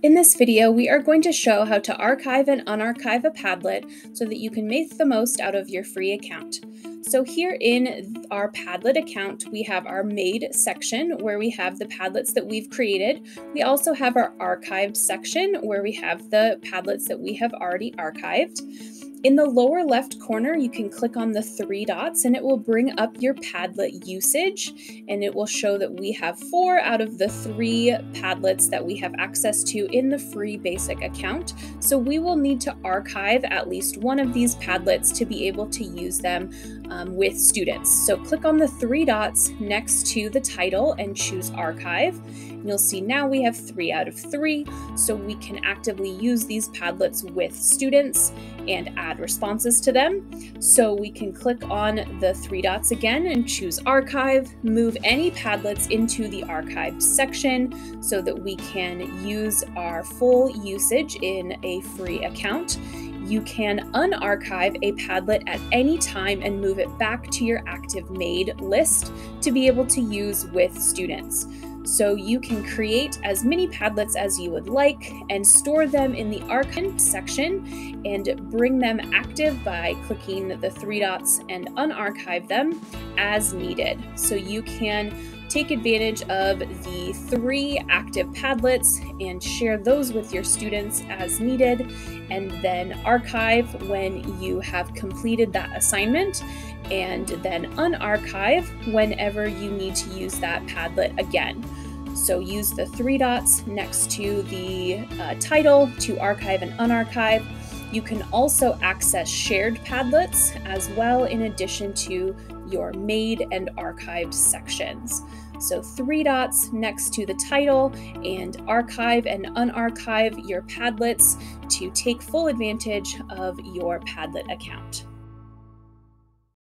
In this video, we are going to show how to archive and unarchive a Padlet so that you can make the most out of your free account. So here in our Padlet account, we have our made section where we have the Padlets that we've created. We also have our archived section where we have the Padlets that we have already archived. In the lower left corner, you can click on the three dots and it will bring up your Padlet usage and it will show that we have four out of the three Padlets that we have access to in the free basic account. So we will need to archive at least one of these Padlets to be able to use them um, with students. So click on the three dots next to the title and choose archive. And you'll see now we have three out of three, so we can actively use these Padlets with students and add responses to them. So we can click on the three dots again and choose archive, move any Padlets into the archived section so that we can use our full usage in a free account you can unarchive a Padlet at any time and move it back to your active made list to be able to use with students. So you can create as many Padlets as you would like and store them in the archive section and bring them active by clicking the three dots and unarchive them as needed. So you can take advantage of the three active Padlets and share those with your students as needed, and then archive when you have completed that assignment, and then unarchive whenever you need to use that Padlet again. So use the three dots next to the uh, title to archive and unarchive. You can also access shared Padlets as well, in addition to your made and archived sections. So, three dots next to the title, and archive and unarchive your Padlets to take full advantage of your Padlet account.